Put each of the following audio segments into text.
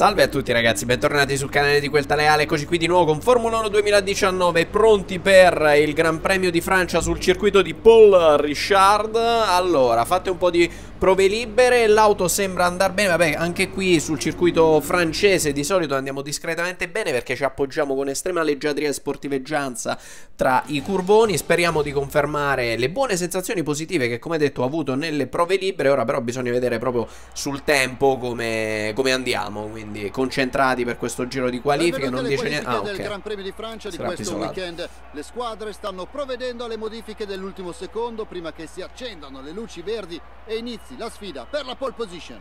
Salve a tutti ragazzi, bentornati sul canale di Quel Taleale, eccoci qui di nuovo con Formula 1 2019 pronti per il Gran Premio di Francia sul circuito di Paul Richard. Allora, fate un po' di prove libere, l'auto sembra andare bene, vabbè anche qui sul circuito francese di solito andiamo discretamente bene perché ci appoggiamo con estrema leggiadria e sportiveggianza tra i curvoni. Speriamo di confermare le buone sensazioni positive che come detto ho avuto nelle prove libere, ora però bisogna vedere proprio sul tempo come, come andiamo quindi concentrati per questo giro di qualifiche, non dice niente. Ah, ok. Gran Premio di Francia di questo isolato. weekend. Le squadre stanno provvedendo alle modifiche dell'ultimo secondo prima che si accendano le luci verdi e inizi la sfida per la pole position.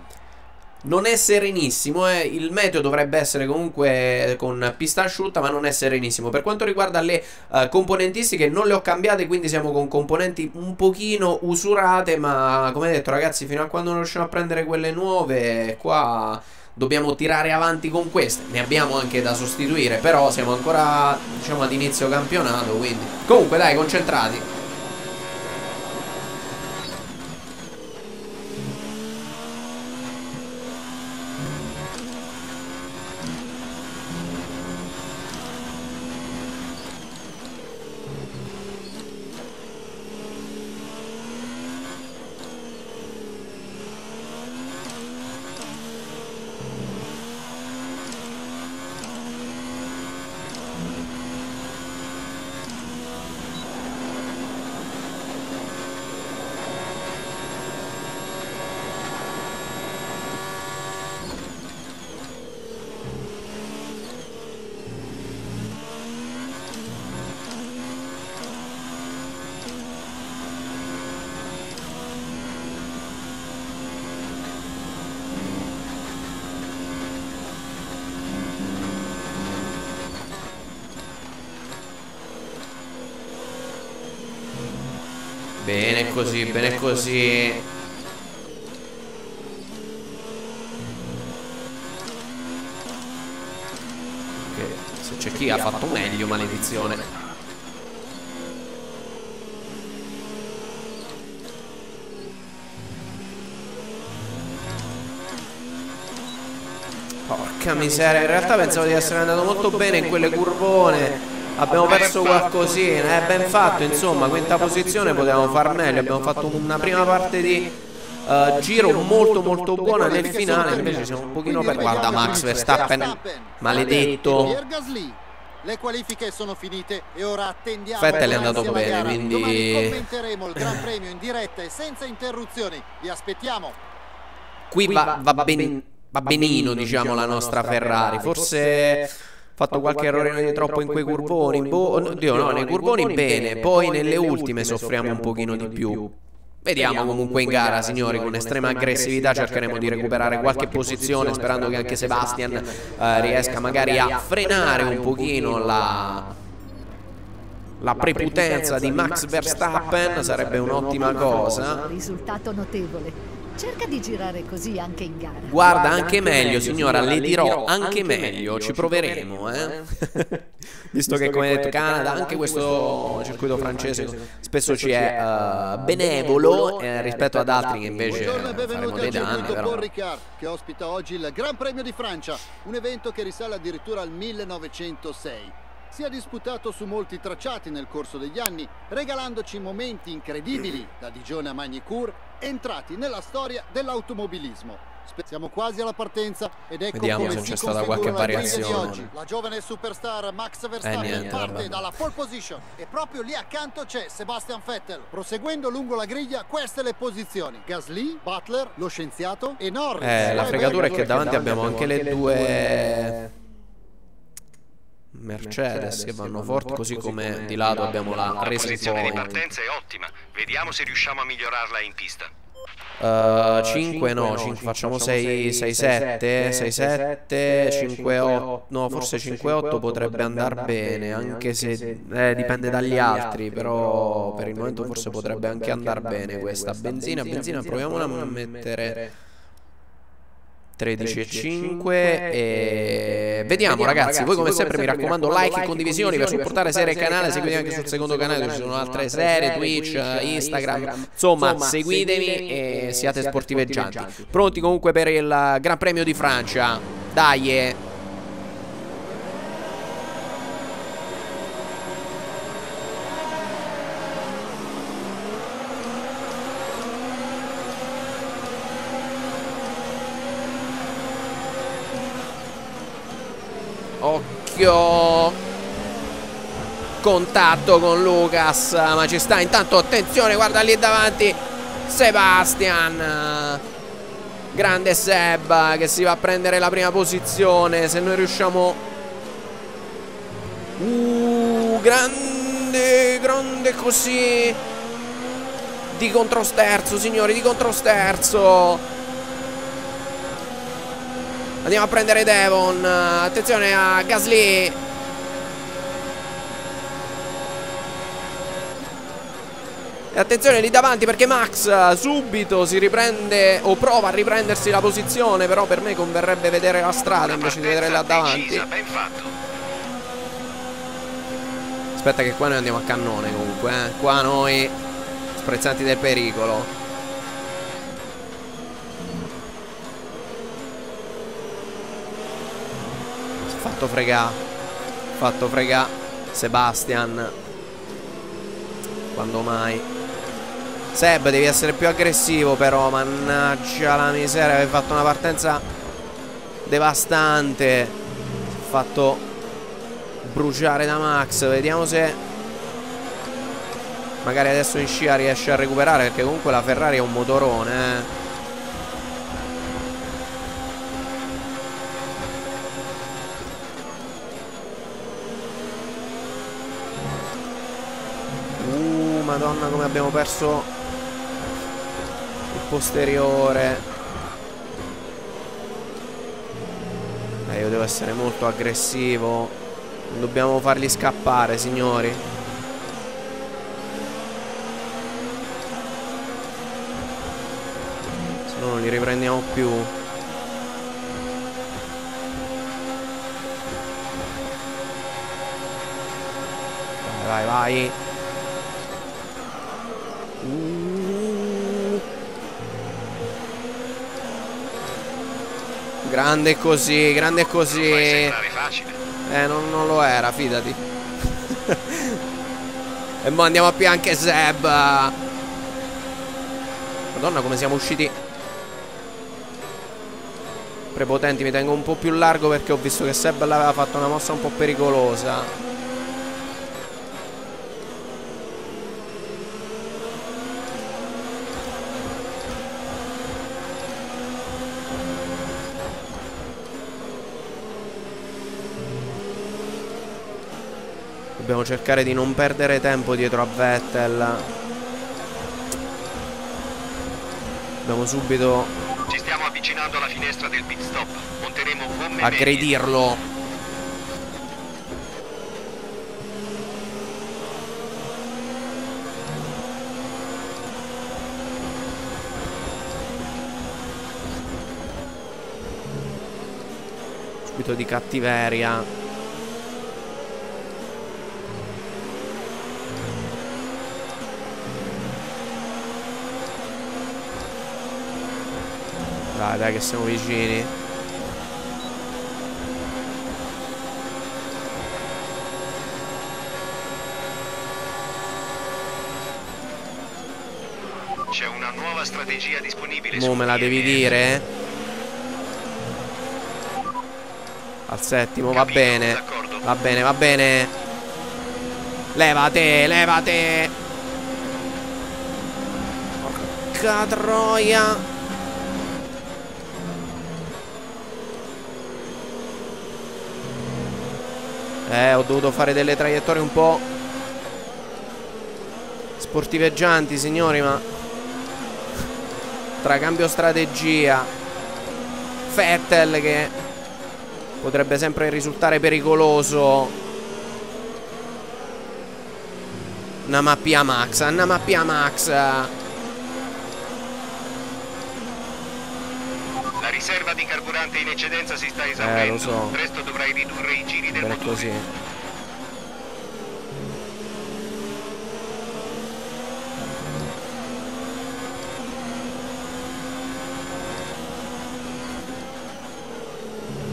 Non è serenissimo, eh. il meteo dovrebbe essere comunque con pista asciutta ma non è serenissimo Per quanto riguarda le uh, componentistiche non le ho cambiate quindi siamo con componenti un pochino usurate Ma come detto ragazzi fino a quando non riusciamo a prendere quelle nuove qua dobbiamo tirare avanti con queste. Ne abbiamo anche da sostituire, però siamo ancora, diciamo, ad inizio campionato, quindi... Comunque, dai, concentrati. Bene così, bene così. Ok, se c'è chi ha fatto meglio, maledizione. Porca miseria, in realtà pensavo di essere andato molto bene in quelle curvone abbiamo perso qualcosina, è ben fatto, insomma, quinta posizione potevamo far meglio, abbiamo fatto una prima parte di uh, giro molto molto buona nel finale, invece siamo un pochino per... Guarda Max Verstappen, maledetto. Le qualifiche sono finite e ora attendiamo Vettel è andato bene, quindi commenteremo il Gran Premio in diretta e senza interruzioni. Vi aspettiamo. Qui va, va, ben, va benino, diciamo, la nostra Ferrari. Forse fatto qualche errore di troppo in quei curvoni. Boh, oddio, no, nei curvoni bene, poi nelle ultime soffriamo un pochino di più. Vediamo comunque in gara, signori, con estrema aggressività cercheremo di recuperare qualche posizione, sperando che anche Sebastian eh, riesca magari a frenare un pochino la la prepotenza di Max Verstappen sarebbe un'ottima cosa. Risultato notevole. Cerca di girare così anche in gara. Guarda, anche meglio, signora, le dirò anche meglio, ci proveremo, eh. Visto che, come detto, Canada, anche questo circuito francese spesso ci è uh, benevolo eh, rispetto ad altri che invece faremo dei danni, però. Ricard, che ospita oggi il Gran Premio di Francia, un evento che risale addirittura al 1906 si è disputato su molti tracciati nel corso degli anni, regalandoci momenti incredibili, da Digione a Magny-Cours, entrati nella storia dell'automobilismo. Siamo quasi alla partenza ed ecco Vediamo come se c'è stata qualche variazione. La giovane superstar Max Verstappen eh, niente, parte vabbè. dalla pole position e proprio lì accanto c'è Sebastian Vettel. Proseguendo lungo la griglia, queste le posizioni. Gasly, Butler, lo scienziato e Norris. Eh, la fregatura è che davanti abbiamo anche le due Mercedes che vanno forti così come di lato abbiamo la La posizione di partenza è ottima, vediamo se riusciamo a migliorarla in pista. Uh, 5 no, 5, facciamo 6, 6, 7, 6, 7, 5, 8, no forse 5, 8 potrebbe andare bene, anche se eh, dipende dagli altri, però per il momento forse potrebbe anche andare bene questa. Benzina, benzina, proviamola a mettere 13 e 5 e vediamo ragazzi. voi come sempre mi raccomando like e condivisioni per supportare serie e canale seguite anche sul secondo canale dove ci sono altre serie Twitch, Instagram. Insomma seguitemi e siate sportiveggianti pronti comunque per il Gran Premio di Francia. Dai. Occhio Contatto con Lucas Ma ci sta. Intanto attenzione Guarda lì davanti Sebastian. Grande Seb Che si va a prendere la prima posizione Se noi riusciamo. Uh Grande Grande così. Di controsterzo signori Di controsterzo Andiamo a prendere Devon. Attenzione a Gasly. E attenzione lì davanti perché Max subito si riprende o prova a riprendersi la posizione Però per me converrebbe vedere la strada invece di vedere là davanti. Aspetta che qua noi andiamo a cannone comunque eh. Qua noi sprezzanti del pericolo Fatto frega Fatto frega Sebastian. Quando mai? Seb devi essere più aggressivo però Mannaggia la miseria Avevi fatto una partenza Devastante. Fatto Bruciare da Max. Vediamo se Magari adesso in scia riesce a recuperare Perché comunque la Ferrari è un motorone eh madonna come abbiamo perso il posteriore. Eh, io devo essere molto aggressivo. Non dobbiamo farli scappare signori. Se no non li riprendiamo più. Vai vai vai Grande così, grande così. Eh, non, non lo era, fidati. e mo andiamo a più anche Seb. Madonna, come siamo usciti. Prepotenti, mi tengo un po' più largo perché ho visto che Seb l'aveva fatto una mossa un po' pericolosa. Dobbiamo cercare di non perdere tempo dietro a Vettel. Dobbiamo subito Ci stiamo avvicinando alla finestra del pit stop. Monteremo gomme aggredirlo. Subito di cattiveria. Dai, dai che siamo vicini. C'è una nuova strategia disponibile. Mo me la devi dire? Al settimo, va bene. Va bene, va bene. Levate, levate. Porca troia. Eh, ho dovuto fare delle traiettorie un po' sportiveggianti, signori, ma tra cambio strategia. Fettel che potrebbe sempre risultare pericoloso. Una mappia Max, una mappia Max di carburante in eccedenza si sta esaurendo. Eh, lo so. Presto dovrai ridurre i giri del Beh, motore. così.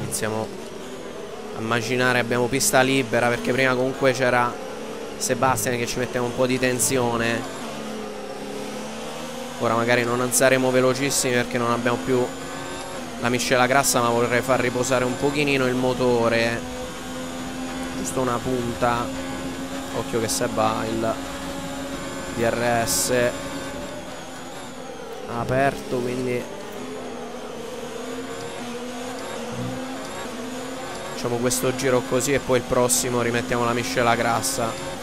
iniziamo a immaginare abbiamo pista libera perché prima comunque c'era Sebastian che ci metteva un po' di tensione ora magari non saremo velocissimi perché non abbiamo più la miscela grassa ma vorrei far riposare un pochino il motore. Giusto una punta. Occhio che Seba il DRS aperto quindi. Facciamo questo giro così e poi il prossimo rimettiamo la miscela grassa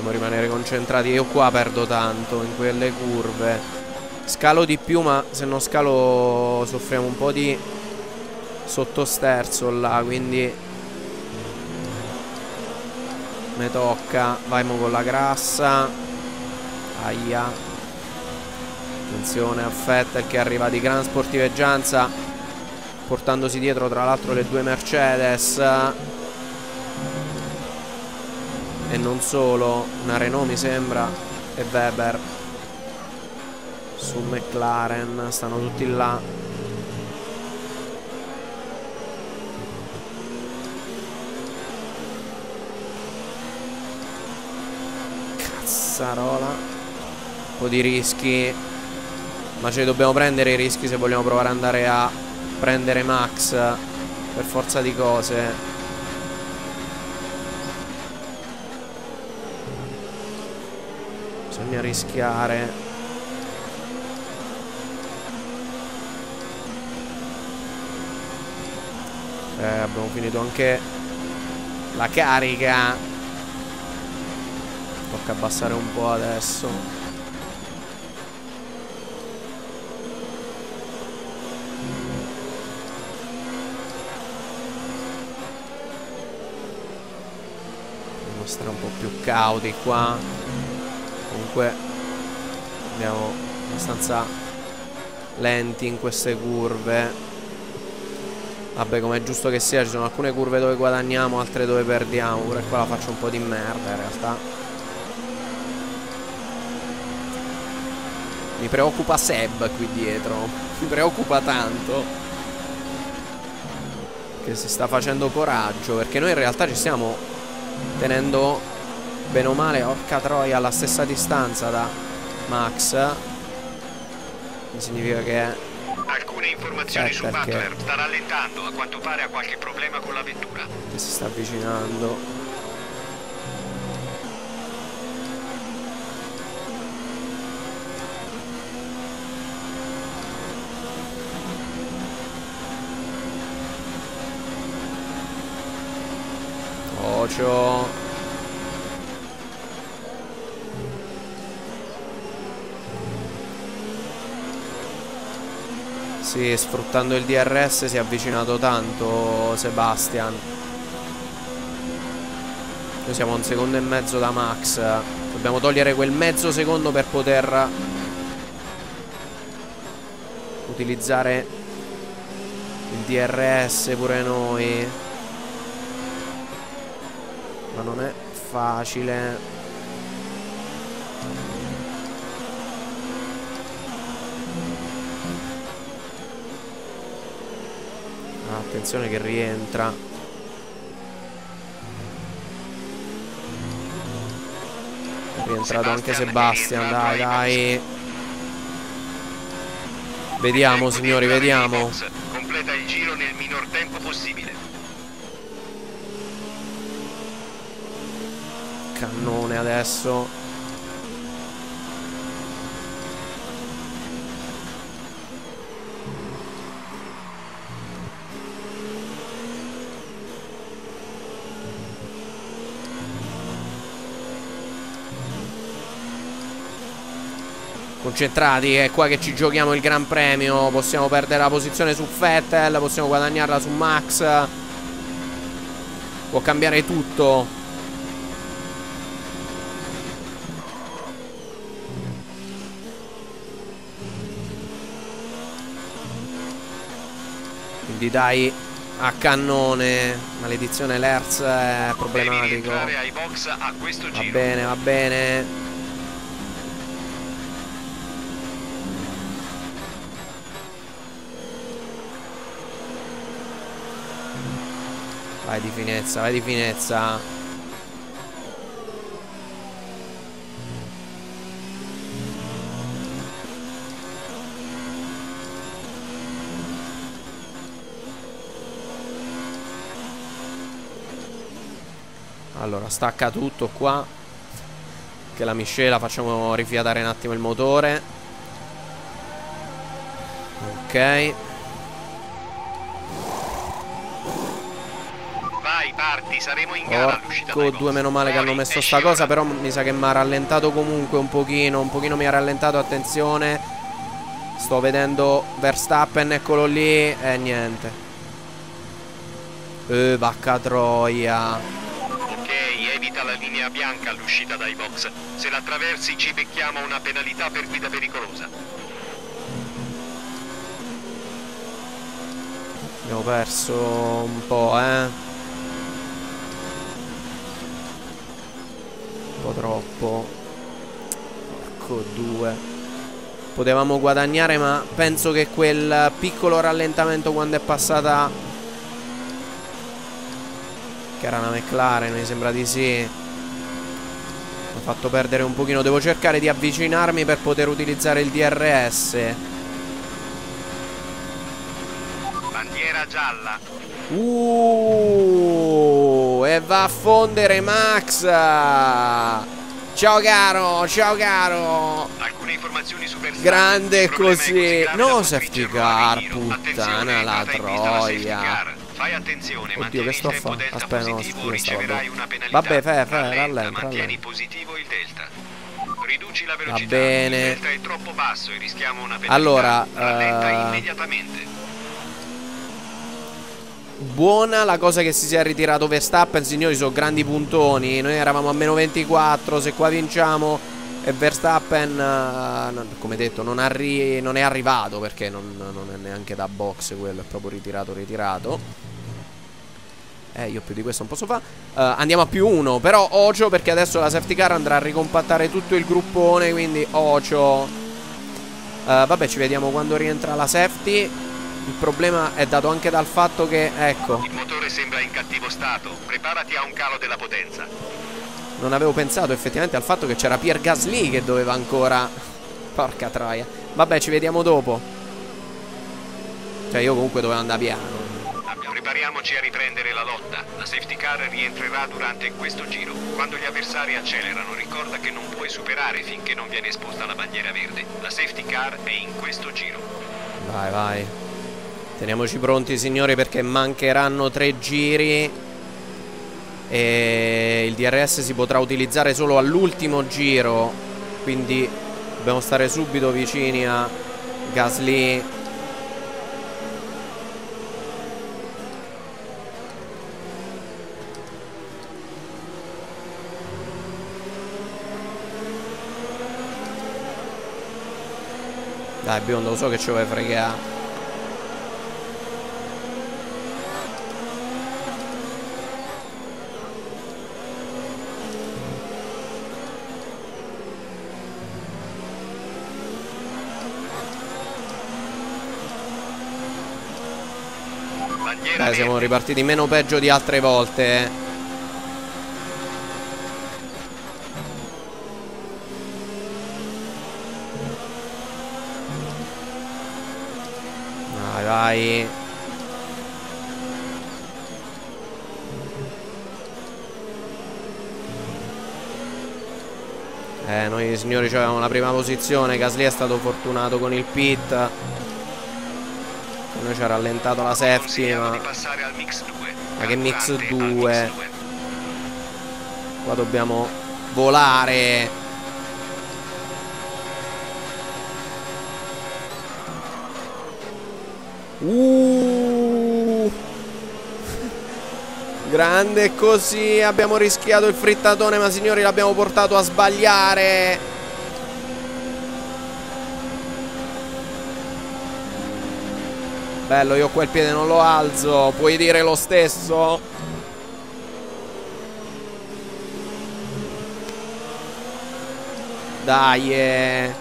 Dobbiamo rimanere concentrati. Io qua perdo tanto in quelle curve. Scalo di più ma se non scalo soffriamo un po' di sottosterzo là Quindi Mi tocca. Vaimo con la grassa. Aia. Attenzione a Fettel che arriva di gran sportiveggianza Portandosi dietro tra l'altro le due Mercedes E non solo Una Renault mi sembra E Weber su McLaren stanno tutti là. Cazzarola. Un po' di rischi. Ma ce li dobbiamo prendere i rischi se vogliamo provare ad andare a prendere Max per forza di cose bisogna rischiare. Eh, abbiamo finito anche la carica. Tocca abbassare un po' adesso. Dobbiamo stare un po' più cauti qua comunque andiamo abbastanza lenti in queste curve. Vabbè come è giusto che sia Ci sono alcune curve dove guadagniamo Altre dove perdiamo. Pure qua la faccio un po' di merda in realtà. Mi preoccupa Seb qui dietro. Mi preoccupa tanto. Che si sta facendo coraggio Perché noi in realtà ci stiamo Tenendo Bene o male Orca troia alla stessa distanza da Max Significa che Alcune informazioni su Butler. Sta rallentando, a quanto pare ha qualche problema con la vettura. Che si sta avvicinando. Ocio. Sì, sfruttando il DRS si è avvicinato tanto Sebastian. Noi siamo a un secondo e mezzo da Max. Dobbiamo togliere quel mezzo secondo per poter utilizzare il DRS pure noi. Ma non è facile. Attenzione che rientra. È rientrato anche Sebastian Dai dai. Vediamo signori vediamo. Completa il giro nel minor tempo possibile. Cannone adesso concentrati, è qua che ci giochiamo il gran premio, possiamo perdere la posizione su Vettel, possiamo guadagnarla su Max, può cambiare tutto. Quindi dai a cannone, maledizione l'Hertz è problematico. Va bene, va bene. Vai di finezza, vai di finezza. Allora, stacca tutto qua. Che la miscela facciamo rifiatare un attimo il motore. Ok. Parti, saremo in gara Porco due, meno male che hanno messo sta cosa, però mi sa che mi ha rallentato comunque un pochino, un pochino mi ha rallentato, attenzione. Sto vedendo Verstappen, eccolo lì, e niente. Eh, vacca troia evita la linea bianca all'uscita dai box. Se l'attraversi ci becchiamo una penalità per guida pericolosa. Abbiamo perso un po', eh. Po' troppo. Porco due. Potevamo guadagnare ma penso che quel piccolo rallentamento quando è passata che era una McLaren, mi sembra di sì. Mi ha fatto perdere un pochino. Devo cercare di avvicinarmi per poter utilizzare il DRS. Bandiera gialla. Uh, e va a fondere Max. Ciao caro, ciao caro. Alcune informazioni su Grande così. No safety car, puttana la troia. Fai attenzione, Oddio, che sto a fare? Aspetta, no, scusa, riceverai una penalità. Vabbè, fai, fai, rallenta, Mantieni positivo il delta. Riduci la velocità. Va bene. Il delta è troppo basso e rischiamo una penalità. Allora, rallenta uh... immediatamente. Buona la cosa che si sia ritirato Verstappen, signori, sono grandi puntoni. Noi eravamo a meno 24, se qua vinciamo e Verstappen, uh, come detto, non, non, è arrivato perché non, non è neanche da box quello, è proprio ritirato, ritirato. Eh, io più di questo non posso fare. Uh, andiamo a più uno. Però Ocio, perché adesso la safety car andrà a ricompattare tutto il gruppone. Quindi Ocio. Uh, vabbè, ci vediamo quando rientra la safety. Il problema è dato anche dal fatto che, ecco. Il motore sembra in cattivo stato. Preparati a un calo della potenza. Non avevo pensato effettivamente al fatto che c'era Pierre Gasly che doveva ancora. Porca troia. Vabbè, ci vediamo dopo. Cioè, io comunque dovevo andare piano. Prepariamoci a riprendere la lotta. La safety car rientrerà durante questo giro. Quando gli avversari accelerano, ricorda che non puoi superare finché non viene esposta la bandiera verde. La safety car è in questo giro. Vai, vai. Teniamoci pronti, signori, perché mancheranno tre giri. E il DRS si potrà utilizzare solo all'ultimo giro. Quindi dobbiamo stare subito vicini a Gasly Dai biondo lo so che ci vuoi fregare Dai siamo ripartiti meno peggio di altre volte eh. Vai Eh noi signori avevamo la prima posizione. Gasly è stato fortunato con il pit Noi ci ha rallentato la safety ma... ma che mix 2 Qua dobbiamo volare. Uh. Grande così Abbiamo rischiato il frittatone Ma signori l'abbiamo portato a sbagliare Bello, io quel piede non lo alzo. Puoi dire lo stesso? Dai. Eh.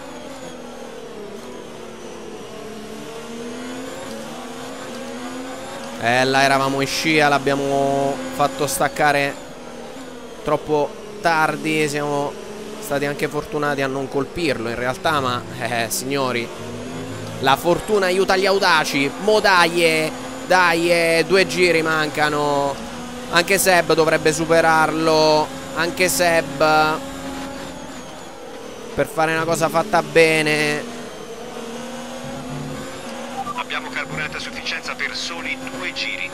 Eh, là eravamo in scia, l'abbiamo fatto staccare troppo tardi, siamo stati anche fortunati a non colpirlo in realtà, ma eh, signori, la fortuna aiuta gli audaci. Mo dai, eh, dai, eh, due giri mancano. Anche Seb dovrebbe superarlo. Anche Seb. Per fare una cosa fatta bene. Abbiamo carburante a sufficienza per soli due giri.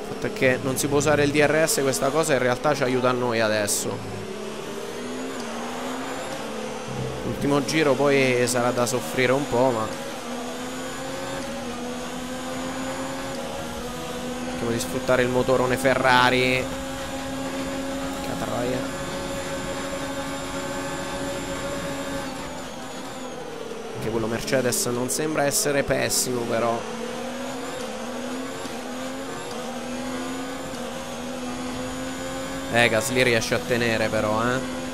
Il fatto è che non si può usare il DRS questa cosa in realtà ci aiuta a noi adesso. L'ultimo giro poi sarà da soffrire un po', ma... Cerchiamo di sfruttare il motorone Ferrari. Catraia. Anche quello Mercedes non sembra essere pessimo però. Eh, Gasly riesce a tenere però, eh.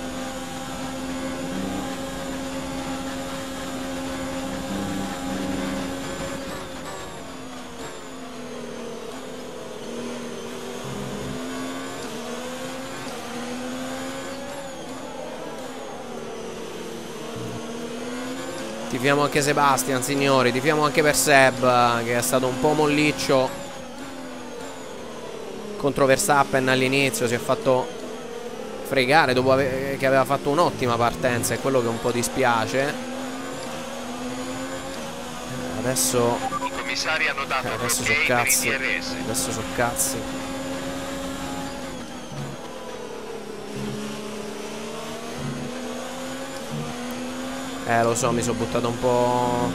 Tifiamo anche Sebastian, signori. Tifiamo anche per Seb, che è stato un po' molliccio contro Verstappen all'inizio. Si è fatto fregare dopo ave che aveva fatto un'ottima partenza. È quello che un po' dispiace. Adesso... I commissari hanno dato Eh, adesso so cazzi. Adesso so cazzi. Eh, lo so, mi sono buttato un po'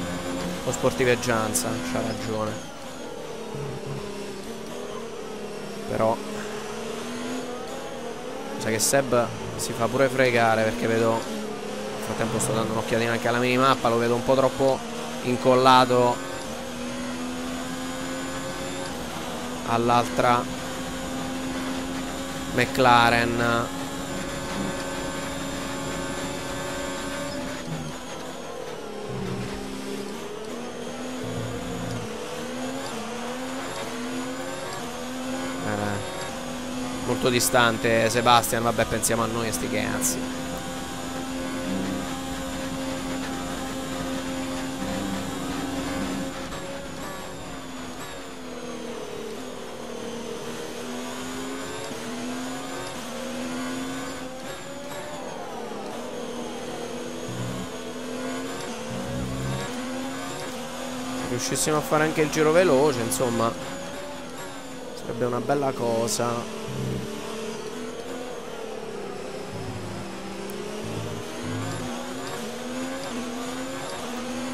con sportiveggianza, c'ha ragione. Però sa che Seb si fa pure fregare perché vedo nel frattempo sto dando un'occhiatina anche alla minimappa, lo vedo un po' troppo incollato all'altra McLaren molto distante Sebastian. Vabbè pensiamo a noi sti cazzi. Riuscissimo a fare anche il giro veloce insomma. Sarebbe una bella cosa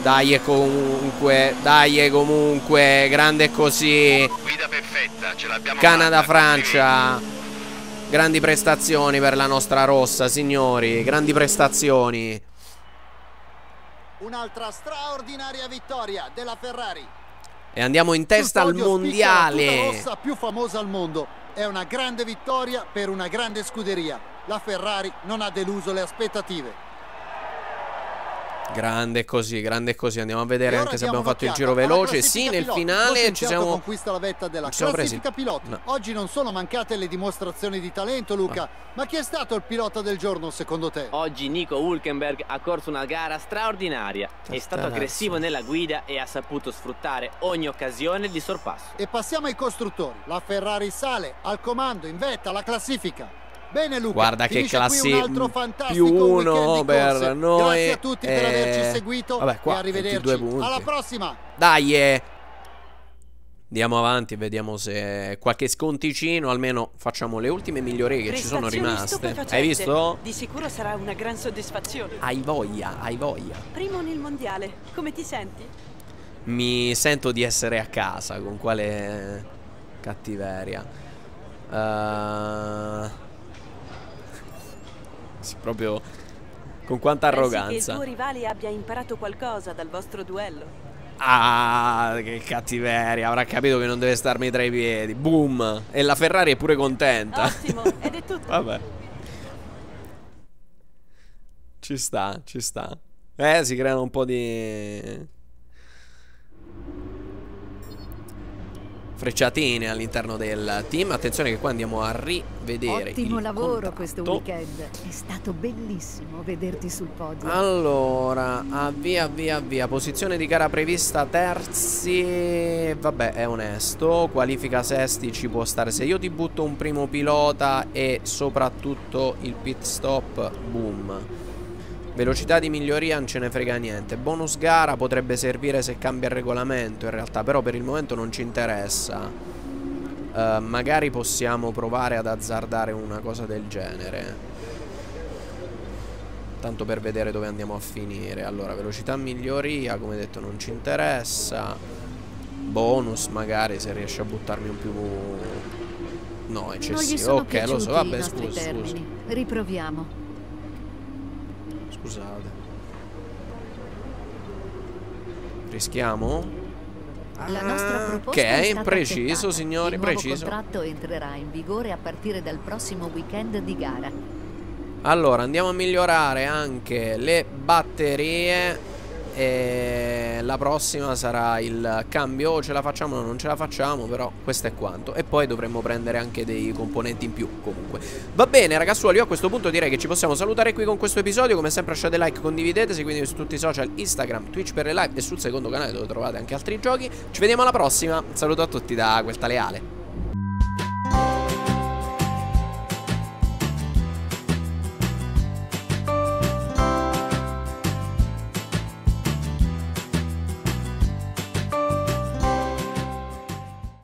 Dai e comunque Dai e comunque Grande così Guida perfetta, ce l'abbiamo fatta, Canada-Francia Grandi prestazioni per la nostra rossa signori Grandi prestazioni Un'altra straordinaria vittoria della Ferrari. E andiamo in testa al spicca la mondiale rossa più famosa al mondo. È una grande vittoria per una grande scuderia. La Ferrari non ha deluso le aspettative. Grande così, grande così. Andiamo a vedere anche se abbiamo fatto il giro veloce. Sì, nel finale ci siamo. conquista la vetta della ci siamo presi. classifica piloti. No. Oggi non sono mancate le dimostrazioni di talento, Luca. Ma chi è stato il pilota del giorno secondo te? Oggi Nico Hulkenberg ha corso una gara straordinaria, è stato aggressivo nella guida e ha saputo sfruttare ogni occasione di sorpasso. E passiamo ai costruttori. La Ferrari sale al comando in vetta alla classifica. Bene Luca, Guarda che finisce qui classi un altro più uno per corse. noi, Grazie a tutti per eh, averci seguito vabbè, qua, e arrivederci. 22 punti. Alla prossima. Dai, eh. Andiamo avanti e vediamo se qualche sconticino. Almeno facciamo le ultime migliori che ci sono rimaste. Hai visto? Di sicuro sarà una gran soddisfazione. Hai voglia, hai voglia. Primo nel mondiale, come ti senti? Mi sento di essere a casa. Con quale cattiveria. Eh, Sì, proprio Con quanta Pensi che il arroganza. tuo rivale abbia imparato qualcosa dal vostro duello? Ah, che cattiveria. Avrà capito che non deve starmi tra i piedi. Boom. E la Ferrari è pure contenta. Ottimo, ed è tutto. Vabbè. Ci sta, ci sta. Eh, si creano un po' di... Frecciatine all'interno del team. Attenzione che qua andiamo a rivedere Ottimo lavoro contratto. questo weekend. È stato bellissimo vederti sul podio. Allora, avvia, avvia, avvia. Posizione di gara prevista terzi. Vabbè, è onesto. Qualifica sesti ci può stare. Se io ti butto un primo pilota e soprattutto il pit stop, boom. Velocità di miglioria non ce ne frega niente. Bonus gara potrebbe servire se cambia il regolamento in realtà, però per il momento non ci interessa. Eh, magari possiamo provare ad azzardare una cosa del genere. Tanto per vedere dove andiamo a finire. Allora, velocità miglioria, come detto, non ci interessa. Bonus magari se riesce a buttarmi un più... No, eccessivo. Ok, lo so, vabbè, scusa, scusa. Riproviamo. Scusate. Rischiamo? La nostra Ah, proposta è Ok, stata preciso, signori, Il nuovo preciso. contratto entrerà in vigore a partire dal prossimo weekend di gara. Allora, andiamo a migliorare anche le batterie. E la prossima sarà il cambio. O ce la facciamo o non ce la facciamo. Però questo è quanto. E poi dovremmo prendere anche dei componenti in più. Comunque, va bene, ragazzuoli. Io a questo punto direi che ci possiamo salutare qui con questo episodio. Come sempre, lasciate like, condividete. Seguitemi su tutti i social: Instagram, Twitch per le live e sul secondo canale dove trovate anche altri giochi. Ci vediamo alla prossima. Saluto a tutti da quel tale Ale.